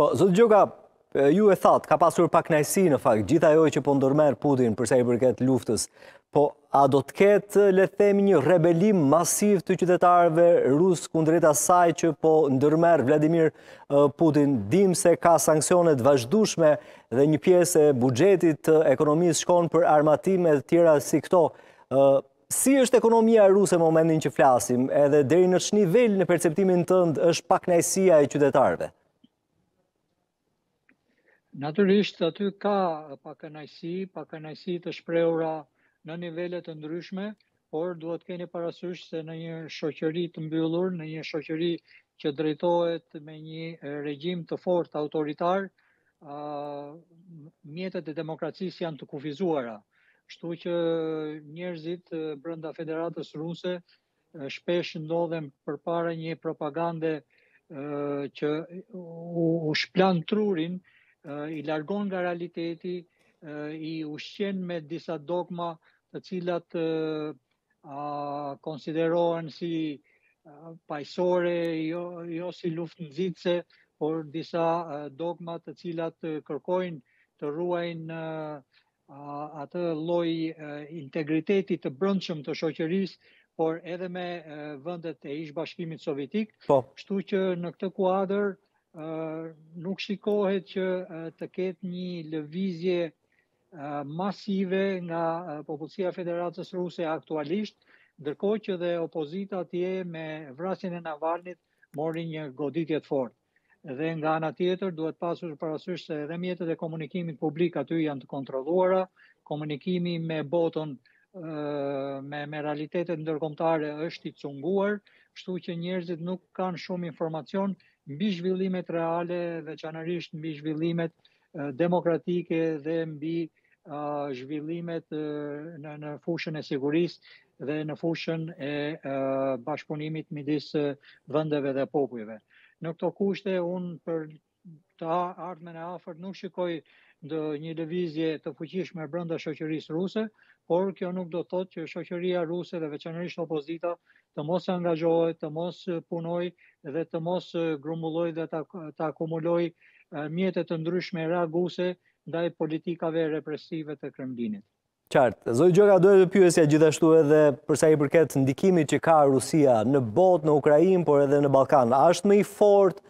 Po, zoti Gjoka, ju e thatë, ka pasur pakënaqësi në fakt, gjithë ajo që po ndërmerr Putin për sa i përket luftës, po a do të ketë, le themi, një rebelim masiv të qytetarëve rusë kundrejt asaj që po ndërmerr Vladimir Putin, dimë se ka sanksione të vazhdueshme dhe një pjesë e buxhetit të ekonomisë shkon për armatime e të tjera si këto, Si është ekonomia ruse në momentin që flasim, edhe deri në ç'nivel në perceptimin tënd është pakënaqësia e qytetarëve? Natyrisht aty ka pakënaqësi, pakënaqësi të shprehura në nivele të ndryshme, por duhet të keni parasysh se në një shoqëri të mbyllur, në një shoqëri që drejtohet me një regjim të fortë autoritar, mjetet e demokracisë janë të kufizuara. Kështu që njerëzit brenda Federatës Ruse shpesh ndodhen përpara një propagande që u shpëlan trurin, i largon nga realiteti, i ushqen me disa dogma të cilat konsiderohen si paqësore, jo, jo si luftënxitëse, por disa dogma të cilat kërkojnë të ruajnë atë lloj integriteti të brendshëm të shoqërisë, por edhe me vendet e ish-Bashkimit Sovjetik, po. Kështu që në këtë kuadër nuk shikohet që të ketë një lëvizje masive nga popullsia e Federatës Ruse aktualisht, ndërkohë që dhe opozita atje me vrasjen e Navalnit mori një goditje të fortë. Dhe nga ana tjetër duhet pasur parasysh se edhe mjetet e komunikimit publik aty janë të kontrolluara, komunikimi me botën me me realitetet ndërkombëtare është i cunguar, kështu që njerëzit nuk kanë shumë informacion mbi zhvillimet reale, veçanërisht mbi zhvillimet demokratike dhe mbi zhvillimet në në fushën e sigurisë dhe në fushën e bashkëpunimit midis vendeve dhe popujve. Në këto kushte unë për të ardhmen e afërt nuk shikoj ndonjë lëvizje të fuqishme brenda shoqërisë ruse, por kjo nuk do të thotë që shoqëria ruse dhe veçanërisht opozita të mos angazhohet, të mos punojë dhe të mos grumbullojë dhe të akumulojë mjete të ndryshme reaguese ndaj politikave represive të Kremlinit. Qartë, Zoti Gjoka, doja t'ju pyesja gjithashtu edhe për sa i përket ndikimit që ka Rusia në botë, në Ukrainë, por edhe në Ballkan. A është më i fortë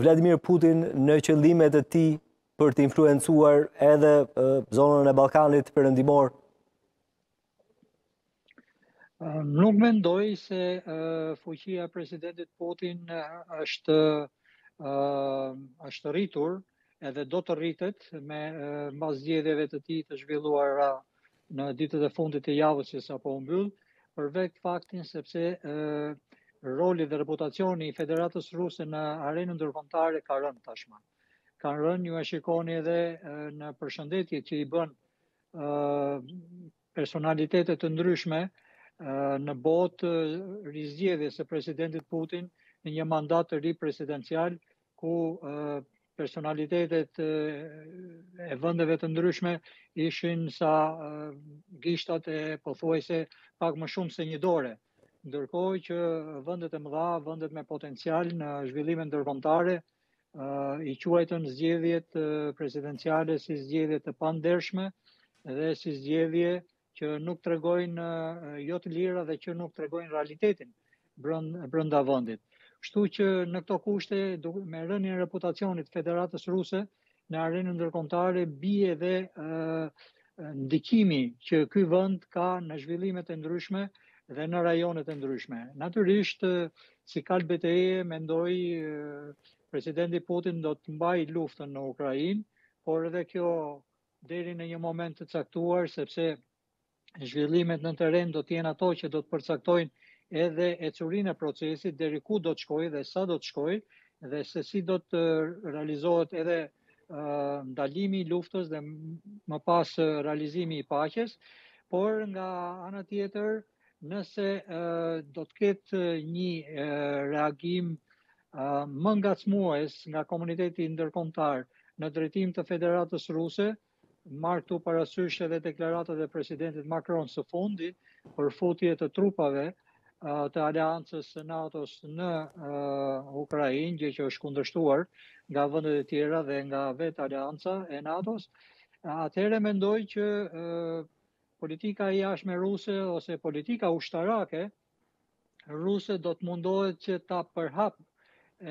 Vladimir Putin në qëllimet e tij për të influencuar edhe zonën e Ballkanit Perëndimor? Nuk mendoj se fuqia e presidentit Putin është rritur edhe do të rritet me mbas zgjedhjeve të tij të zhvilluara në ditët e fundit të javës që sapo u mbyll, për vetë faktin sepse roli dhe reputacioni i Federatës Ruse në arenën ndërkombëtare ka rënë tashmë. Ka rënë, ju e shikoni edhe në përshëndetjet që i bën personalitete të ndryshme në botë rizgjedhjes së presidentit Putin në një mandat të ri presidencial ku personalitetet e vëndeve të ndryshme ishin sa gishtat e pothuajse pak më shumë se një dore. Ndërkohë që vëndet e mëdha, vëndet me potencial në zhvillime ndërkombëtare, i quajtën zgjedhjet presidenciale si zgjedhje të pandershme dhe si zgjedhje që nuk tregojnë jo të lira dhe që nuk tregojnë realitetin brënda vëndit. Kështu që në këto kushte, me rënien e reputacionit të Federatës Ruse, në arenën ndërkombëtare bie dhe ndikimi që ky vend ka në zhvillimet e ndryshme dhe në rajonet e ndryshme. Natyrisht, si kalë beteje, mendoj presidenti Putin do të mbajë luftën në Ukrainë, por edhe kjo deri në një moment të caktuar, sepse Zhvillimet në terren do të jenë ato që do të përcaktojnë edhe ecurinë e procesit deri ku do të shkojë dhe sa do të shkojë dhe se si do të realizohet edhe ndalimi i luftës dhe më pas realizimi i paqes, por nga ana tjetër, nëse do të ketë një reagim më ngacmues nga komuniteti ndërkombëtar në drejtim të Federatës Ruse, Marr këtu parasysh edhe deklaratat e presidentit Macron së fundi për futje të trupave të aleancës së NATO-s në Ukrainë, gjë që është kundërshtuar nga vendet e tjera dhe nga vetë aleanca e NATO-s, atëherë mendoj që politika e jashtme ruse ose politika ushtarake ruse do të mundohet që ta përhapë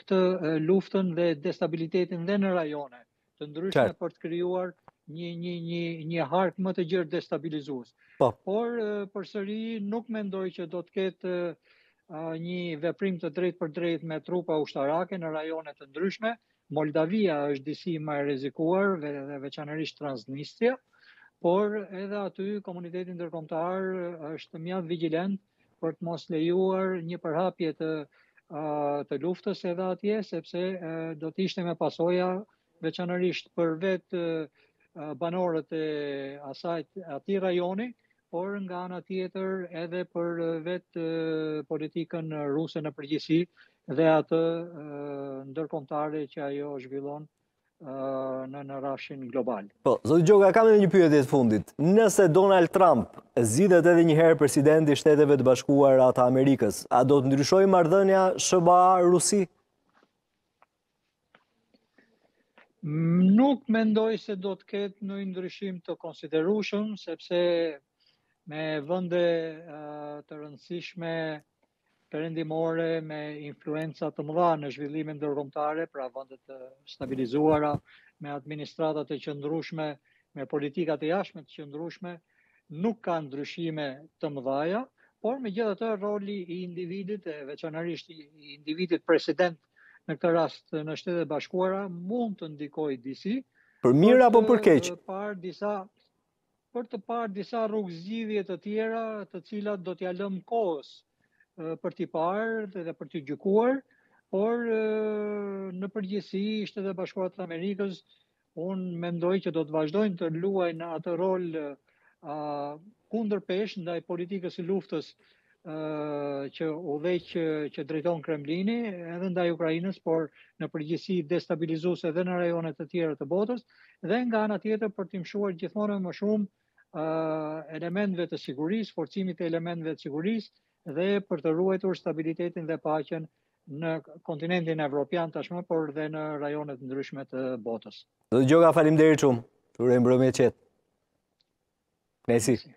këtë luftën dhe destabilitetin dhe në rajone të ndryshme për të krijuar një një një një hark më të gjerë destabilizues. Po. Por përsëri nuk mendoj që do të ketë një veprim të drejtpërdrejtë me trupa ushtarake në rajone të ndryshme. Moldavia është disi më e rrezikuar dhe, dhe veçanërisht Transnistria, por edhe aty komuniteti ndërkombëtar është mjaft vigjilent për të mos lejuar një përhapje të të luftës edhe atje, sepse do të ishte me pasoja veçanërisht për vetë banorët e asaj atij rajoni, por nga ana tjetër edhe për vetë politikën ruse në përgjithësi dhe atë ndërkombëtare që ajo zhvillon në në rrafshin global. Po, zoti Gjoka, kam edhe një pyetje të fundit. Nëse Donald Trump zgjidhet edhe një herë president i Shteteve të Bashkuara të Amerikës, a do të ndryshojë marrëdhënia SHBA-Rusi? Nuk mendoj se do të ketë ndonjë ndryshim të konsiderueshëm, sepse me vende të rëndësishme perëndimore me influenca të mëdha në zhvillimet ndërkombëtare, pra vende të stabilizuara me administrata të qëndrueshme, me politika të jashtme të qëndrueshme, nuk ka ndryshime të mëdhaja, por megjithatë roli i individit, veçanërisht i individit president në këtë rast në Shtetet e Bashkuara mund të ndikojë disi. Për mirë apo për keq? Për disa për të parë disa rrugëzgjidhje të tjera, të cilat do t'ia lëmë kohës për t'i parë dhe për t'i gjykuar, por në përgjithësi Shtetet e Bashkuara të Amerikës, unë mendoj që do të vazhdojnë të luajnë atë rol kundërpeshë ndaj politikës së luftës që udhëheq që drejton Kremlini edhe ndaj Ukrainës, por në përgjithësi destabilizuese edhe në rajone të tjera të botës dhe nga ana tjetër për t'i mëshuar gjithmonë më shumë uh, elementëve të sigurisë, forcimit të elementëve të sigurisë dhe për të ruajtur stabilitetin dhe paqen në kontinentin evropian tashmë, por dhe në rajone të ndryshme të botës. Zoti Gjoka faleminderit shumë, të urojmë mbrëmje të qetë. Nesi. Nesi.